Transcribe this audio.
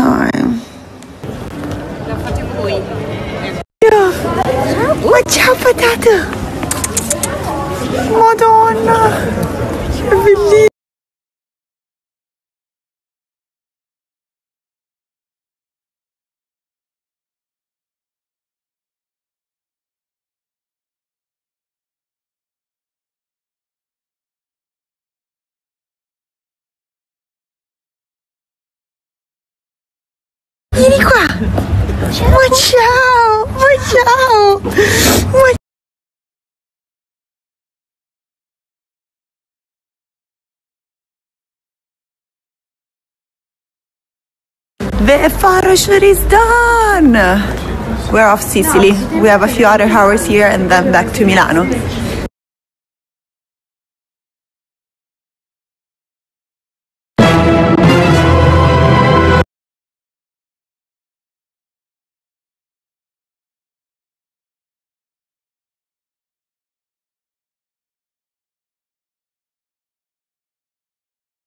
time. Yeah. Watch out for that. Madonna. I believe Vieni qua! Ma ciao! The is done! We're off Sicily. We have a few other hours here and then back to Milano.